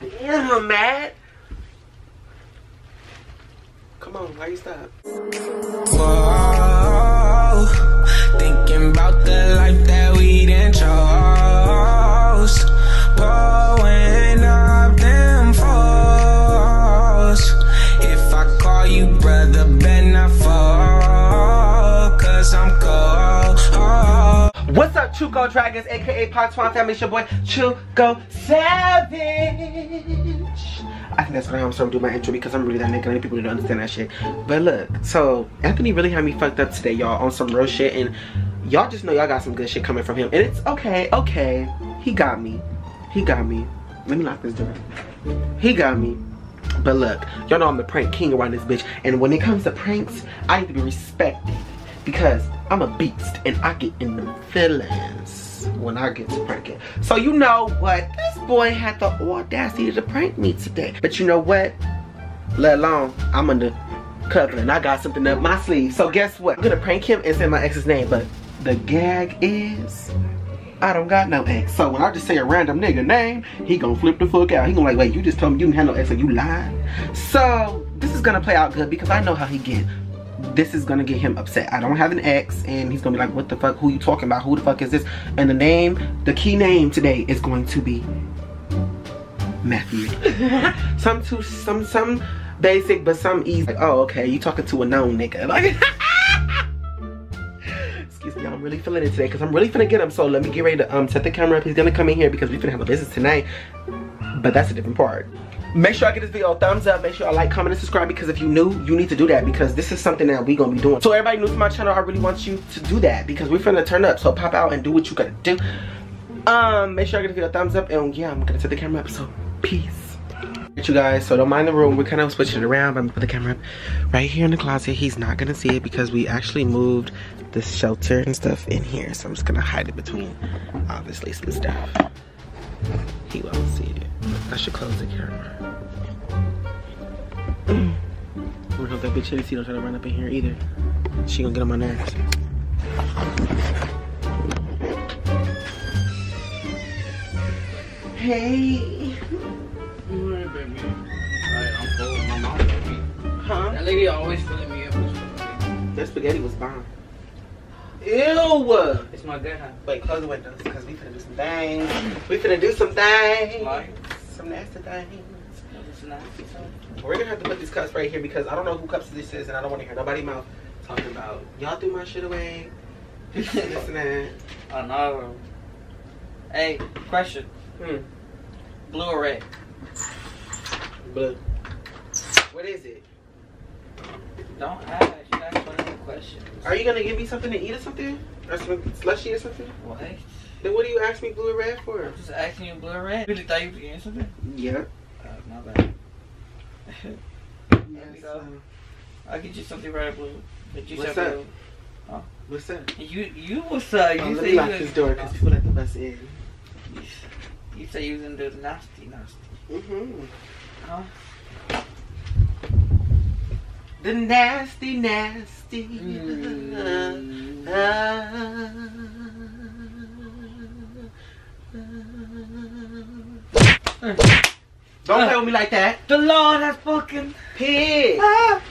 Damn, I'm mad. Come on, why you stop? Whoa, thinking about the life that we done chose. What's up, Chuco Dragons, aka Pactwan Family? It's your boy, Chuco Savage. I think that's how I'm starting to do my intro because I'm really that nigga. I need people to understand that shit. But look, so Antwan really had me fucked up today, y'all, on some real shit. And y'all just know y'all got some good shit coming from him. And it's okay, okay. He got me. He got me. Let me lock this door. He got me. But look, y'all know I'm the prank king around this bitch. And when it comes to pranks, I need to be respected. Because I'm a beast and I get in the feelings when I get to pranking. So you know what? This boy had the audacity to prank me today. But you know what? Let alone, I'm under cover and I got something up my sleeve. So guess what? I'm gonna prank him and say my ex's name. But the gag is, I don't got no ex. So when I just say a random nigga name, he gonna flip the fuck out. He gonna like, wait, you just told me you didn't have no ex, so you lied? So this is gonna play out good because I know how he get this is gonna get him upset. I don't have an ex, and he's gonna be like, what the fuck, who you talking about? Who the fuck is this? And the name, the key name today is going to be Matthew. some too, some, some basic, but some easy. Like, oh, okay, you talking to a known nigga. Like, excuse me, I'm really feeling it today, because I'm really finna get him. So let me get ready to um set the camera up. He's gonna come in here because we finna have a business tonight. But that's a different part. Make sure I give this video a thumbs up. Make sure I like, comment, and subscribe because if you new, you need to do that because this is something that we're gonna be doing. So everybody new to my channel, I really want you to do that because we're finna turn up. So pop out and do what you gotta do. Um, make sure I give this video a thumbs up and yeah, I'm gonna set the camera up. So peace. You guys, so don't mind the room. We're kind of switching it around. But I'm gonna put the camera up right here in the closet. He's not gonna see it because we actually moved the shelter and stuff in here. So I'm just gonna hide it between obviously some stuff. He won't see it. I should close the camera. We hope that bitch Chelsea don't try to run up in here either. She gonna get on my nerves. Hey. Alright, baby. Alright, I'm full my mom, baby. Huh? That lady always filling me up with spaghetti. That spaghetti was bomb. Ew! It's my good huh? Wait, close the windows because we finna do some things. We finna do some things. Like, Some nasty things. It's. We're gonna have to put these cups right here because I don't know who cups this is and I don't want to hear nobody mouth talking about y'all threw my shit away. This and this and that. I know. Hey, question. Hmm. Blue or red? Blue. What is it? Don't ask. You ask one of the questions. Are you gonna give me something to eat or something? Or some slushy or something? What? Then what do you ask me blue or red for? I'm just asking you blue or red. Really thought you was getting something? Yeah. Uh, my bad. We go. um, I'll get you something or blue. But you What's that? blue. what's that? You you was uh you Oh, let me you lock this door because people like to bust in. you, you said you was into the nasty nasty. Mm-hmm. Huh? The nasty, nasty. Mm. Don't play with me like that. The Lord has fucking Pig. Ah.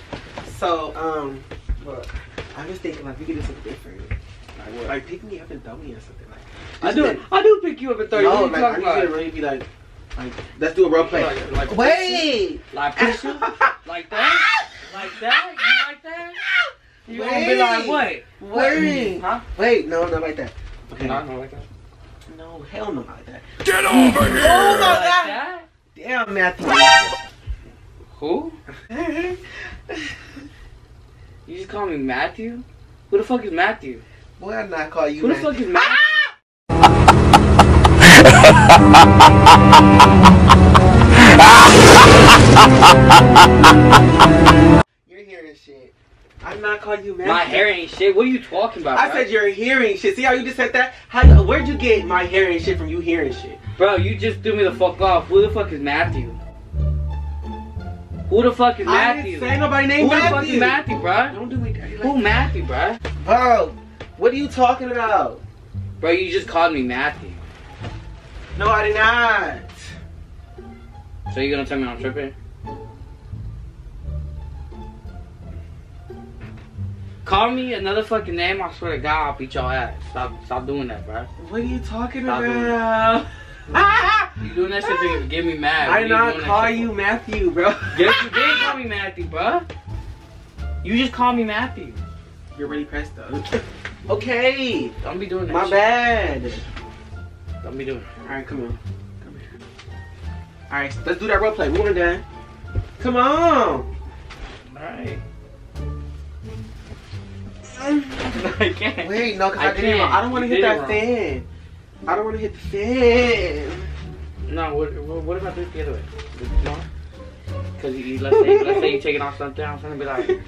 So, um, look, I was thinking like we could do something different. Like, what? like pick me up and throw me or something. Like, I do that- I do pick you up at thirty. No, what like are I you need you talking to really be like, like let's do a role play. Like- like- Wait. Like push you? Like that? Like that? You like that? You gonna be like what? Wait. Huh? Wait, no, not like that. Okay. No, not like that. No, hell no, not like that. Get over here! Oh my Like god. that? Damn, Matthew. Who? You just call me Matthew? Who the fuck is Matthew? Boy, I'm not call you. Who the fuck is Matthew? You're hearing shit. I'm not calling you Matthew. My hair ain't shit. What are you talking about? I bro? said you're hearing shit. See how you just said that? How? Where'd you get my hair hearing shit from? You hearing shit? Bro, you just threw me the fuck off. Who the fuck is Matthew? Who the fuck is Matthew? I Matthew? didn't say nobody Who named the fuck is Matthew, bro? Don't do me dirty like Who. Matthew, bro? Bro, what are you talking about? Bro, you just called me Matthew. No, I did not. So you gonna tell me I'm tripping? Call me another fucking name. I swear to God, I'll beat your ass. Stop, stop doing that, bro. What are you talking Stop doing about? You doing that shit to get me mad. I You not call you for? Matthew, bro. Yes, you did call me Matthew, bro. You just call me Matthew. You're really pressed though. okay, Don't be doing that. my shit. bad. Don't be doing. it. All right, come on, come here. All right, let's do that role play. We wanna done. Come on. Alright. I can't. Wait, no, cause I, I didn't. can't. I don't want to hit that fan. I don't want to hit the fan. No, what, what, if I do it the other way? No? Because you, let's say, let's say you taking off something, I'm gonna be like,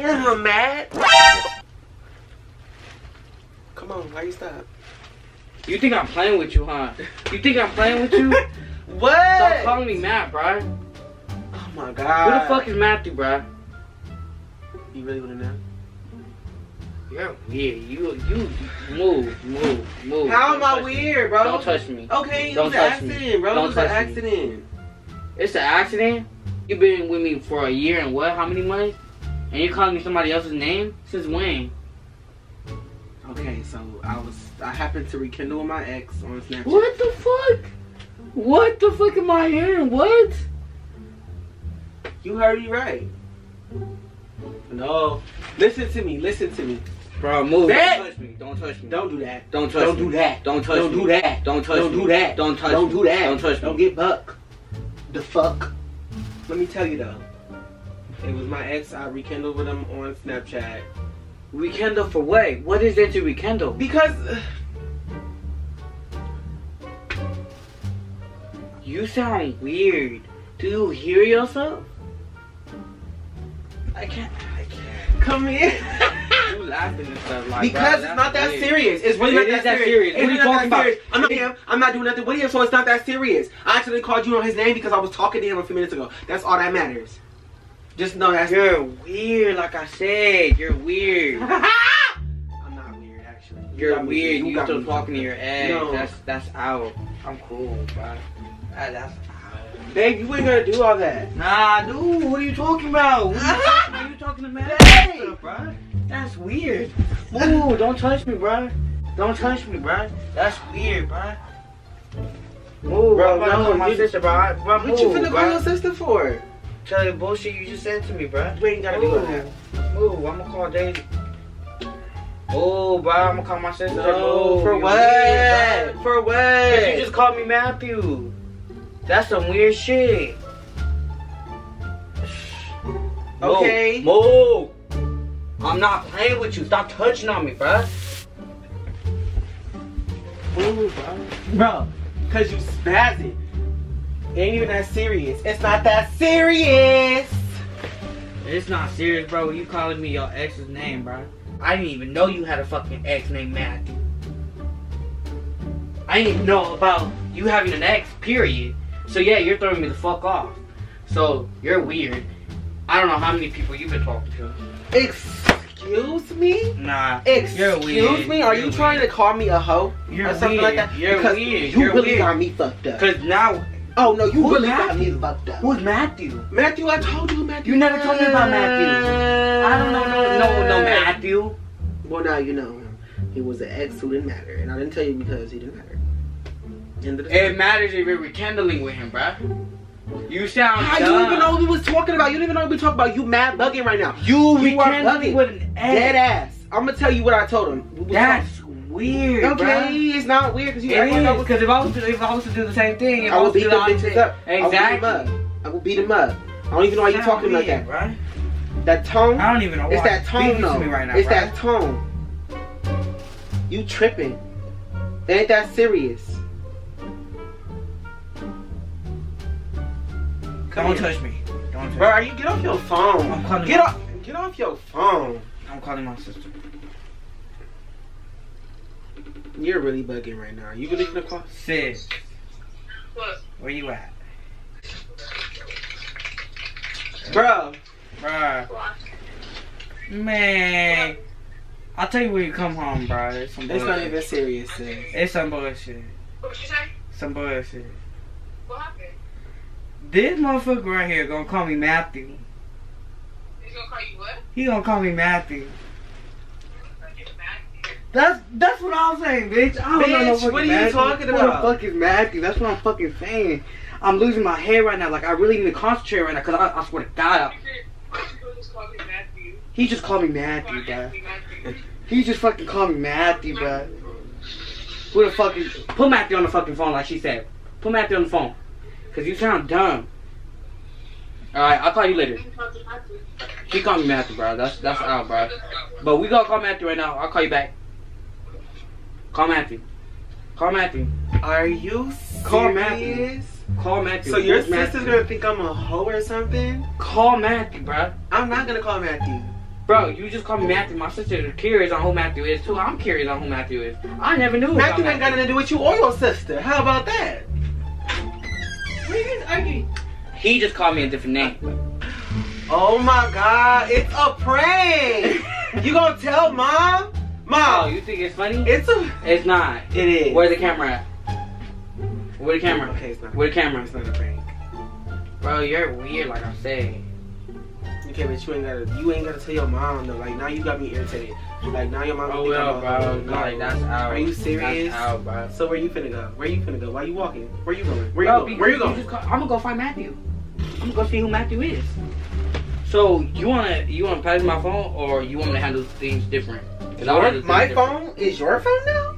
I'm mad. Come on, why you stop? you think I'm playing with you, huh? You think I'm playing with you? What? Stop calling me Matt, bro. Oh my god. Who the fuck is Matthew, bro? You really wanna know? You're weird. You, you, move, move, move. How am I touch me. weird, bro? Don't touch me. Okay, it was an touch me. accident, bro. Don't it was an touch me. accident. It's an accident. You've been with me for a year and what? How many months? And you're calling me somebody else's name? Since when? Okay, so I was I happened to rekindle with my ex on Snapchat. What the fuck? What the fuck am I hearing? What? You heard me right. No. Listen to me, listen to me. Bro, move. Don't touch me. Don't touch me. Don't do that. Don't touch Don't me. do that. Don't touch Don't me. do that. Don't touch Don't me. do that. Don't touch Don't me. do that. Don't touch Don't get buck. The fuck. Let me tell you though. It was my ex. I rekindled with him on Snapchat Rekindle for what? What is there to rekindle? because uh, You sound weird. Do you hear yourself? I can't. I can't. come here. You laughing and stuff like because it's not that weird. serious. It's really It not that that serious. What are you talking about? serious. I'm not him. I'm not doing nothing with him, so it's not that serious. I actually called you on his name because I was talking to him a few minutes ago. That's all that matters. Just know that's. You're weird, like I said. You're weird. I'm not weird, actually. You You're me- weird. You got still talking to your ex. No. That's that's out. I'm cool, bro. That- that's out. Babe, you ain't gonna do all that. Nah, dude. What are you talking about? What are you talking, are you talking to man? Hey! Bro? That's weird. Ooh, don't touch me, bro. Don't touch me, bro. That's weird, bro. Move, Bro, I'm about to no, call my you- sister, bro. bro What move, you finna bro. call your sister for? Tell you bullshit you just said to me, bro. You ain't gotta do all that. Move, I'm gonna call Daisy. Oh, bro, I'm gonna call my sister. No, Move, for you what? weird. For what? Cause you just called me Matthew. That's some weird shit. Okay. Move. I'm not playing with you. Stop touching on me, bruh. Move, bro. Bro, cause you spazzing. It ain't even that serious. It's not that serious. It's not serious, bro. You calling me your ex's name, bro? I didn't even know you had a fucking ex named Matthew. I didn't even know about you having an ex, period. So yeah, you're throwing me the fuck off. So you're weird. I don't know how many people you've been talking to. Excuse me? Nah. Excuse You're weird. me? Are You're you trying to call me a hoe? You're or something like that? You're because weird. You You're really weird. got me fucked up. Cause now, Oh no, you Who's really got me fucked up. who's Matthew? Matthew, I told you Matthew. You never told me about Matthew. I don't know no no no Matthew. Well now you know him. He was an ex who didn't matter. And I didn't tell you because he didn't matter. End of the It matters if you're rekindling with him, bruh. You sound How you dumb. even know what we was talking about? You don't even know what we talking about. You mad bugging right now. You You are bugging. with an ass. Dead ass. I'm gonna tell you what I told him. That's weird, talking- bruh. okay. It's not weird because you It act like I is because if I was to, if I was to do the same thing, if I I, will beat the bitches up. Exactly. I will beat him up. I him up. I don't even know why you Sound talking like that. bruh. That tone. I don't even know why. It's that you're tone though. to me right now, it's bruh. that tone. You tripping. It ain't that serious. Don't here. touch me. Don't touch Bro, me. are you get off your phone? I'm calling Get off get off your phone. I'm calling my sister. You're really bugging right now. You really gonna call? Sis, What? where you at? Bro, Bruh. What? Man. I'll tell you when you come home, bro. It's some it's not even serious, sis. It's some bullshit. What you say? Some bullshit. What happened? This motherfucker right here gonna call me Matthew. He's gonna call you what? He gonna call me Matthew. That's that's what I'm saying, bitch. I don't know no Bitch, fucking what are you Matthew. talking Who about? the fuck is Matthew? That's what I'm fucking saying. I'm losing my head right now. Like I really need to concentrate right now, cause I, I swear to God, People just call Matthew. he just called me Matthew, Call bro. He just fucking called me Matthew, bro. Who the fuck is? Put Matthew on the fucking phone, like she said. Put Matthew on the phone, cause you sound dumb. All right, I'll call you later. She called me Matthew, bro. That's that's out, bro. But we gonna call Matthew right now. I'll call you back. Call Matthew. Call Matthew. Are you Call serious? Call Matthew. So your Matthew? sister's gonna think I'm a hoe or something? Call Matthew, bro. I'm not gonna call Matthew. Bro, you just call me Matthew. My sister sister's curious on who Matthew is too. I'm curious on who Matthew is. I never knew. Matthew ain't got nothing to do with you or your sister. How about that? What are you guys arguing? He just called me a different name. Oh my god, it's a prank! you gonna tell mom? Oh, Mom, you think it's funny? it's a. It's not. It is. Where's the camera at? Where the camera? Okay, it's not. Where the camera? It's not a prank. Bro, you're weird, like I'm said. Okay, but you ain't gotta. You ain't gotta tell your mom though. Like now you got me irritated. Like now your mom. Oh think well, I'm bro. No, like that's out. Are you serious? That's out, bro. So where you finna go? Where you finna go? Why you walking? Where you going? Where you Bro, going? Where you going? just call- I'm gonna go find Matthew. I'm gonna go see who Matthew is. So you wanna you wanna pass my phone or you want me to handle things different? 'Cause I wanna Your- handle my different. phone is your phone now.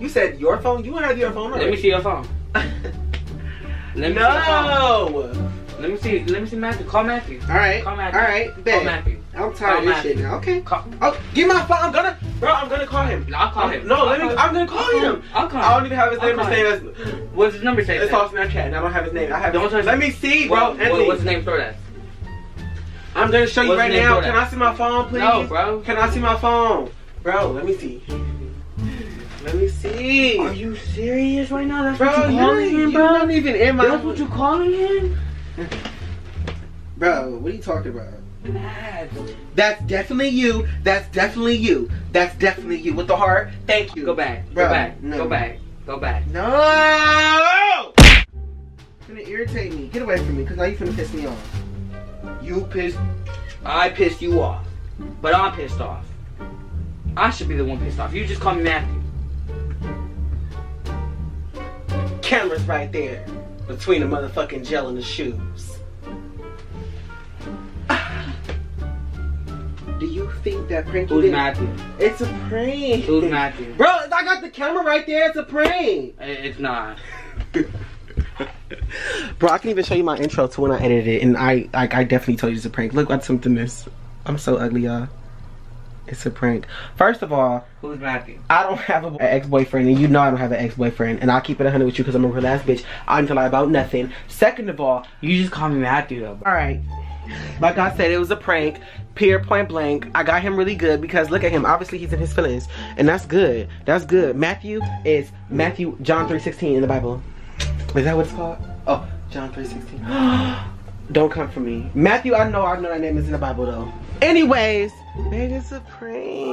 You said your phone. You have your phone. Let me already. see your phone. Let me see your phone. no. Let me see. Let me see Matthew. Call Matthew. All right. Call All Matthew. right. Call Matthew. I'm tired of this oh, shit now. Okay. Call. Oh, give my phone. I'm gonna, bro. I'm gonna call him. I'll call I'm- him. No, I'll let me. call I'm gonna call I'll him. I'll call him. I don't even have his name. His name is. What's his number say? It's all Snapchat, and I don't have his name. I have. Don't touch Let me see, Bro, bro. what, what's his name? Store that. I'm gonna show you what's right now. Can? I see my phone, please? No, bro. Can I see my phone, bro? Let me see. Let me see. Are you serious right now? That's bro, what you you calling you're him, bro? not even in my. That's what you calling him? Bro, what are you talking about? Mad. That's definitely you. That's definitely you. That's definitely you with the heart. Thank you. Go back. Bro, Go back. no. Go back. Go back. No! You're gonna irritate me. Get away from me, because now you're gonna piss me off. You pissed. I pissed you off, but I'm pissed off. I should be the one pissed off. You just call me Matthew. Camera's right there. Between the motherfucking gel and the shoes. Think that prank you Who's did- Matthew? It's a prank. Who's Matthew? Bro, I got the camera right there. It's a prank. It's not. Bro, I can even show you my intro to when I edited it, and I like I definitely told you it's a prank. Look what something is. I'm so ugly, y'all. It's a prank. First of all, Who's Matthew? I don't have an ex-boyfriend, and you know I don't have an ex-boyfriend, and I'll keep it 100 with you because I'm a real ass bitch. I don't lie about nothing. Second of all, You just call me Matthew though. bro. all right, like I said, it was a prank. Peer point blank. I got him really good because look at him. Obviously, he's in his feelings, and that's good. That's good. Matthew is Matthew John 3:16 in the Bible. Is that what it's called? Oh, John 3:16. Don't come for me, Matthew. I know, I know that name is in the Bible though. Anyways, babe, it's a prank.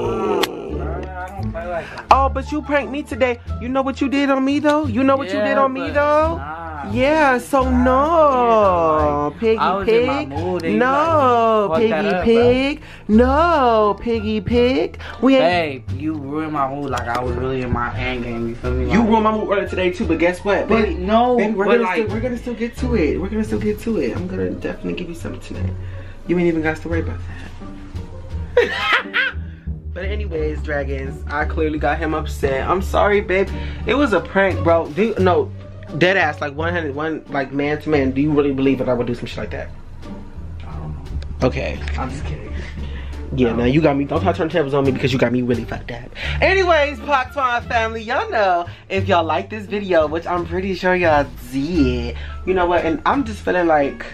I don't play like that. Oh, but you pranked me today. You know what you did on me though? You know what you did on me though? Yeah, so no, piggy I was in pig. mood and you No, like, piggy up, pig. No, piggy pig. We ain't. Babe, you ruined my mood like I was really in my end game. You feel me? You ruined my mood earlier today too, but guess what, But baby? no, Baby, we're but gonna like, still, we're gonna still get to it. We're gonna still get to it. I'm gonna definitely give you something tonight. You ain't even got to worry about that. but anyways, dragons, I clearly got him upset. I'm sorry, babe. It was a prank, bro. Do no, dead ass, like 100, one, like man to man. Do you really believe that I would do some shit like that? I don't know. Okay. I'm just kidding. Yeah, now you got me. Don't try to turn tables on me because you got me really fucked up. Anyways, Twine family, y'all know if y'all like this video, which I'm pretty sure y'all did. You know what? And I'm just feeling like,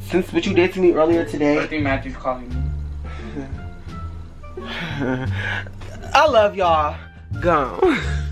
since what you did to me earlier today. I think Matthew's calling me. I love y'all. Gone.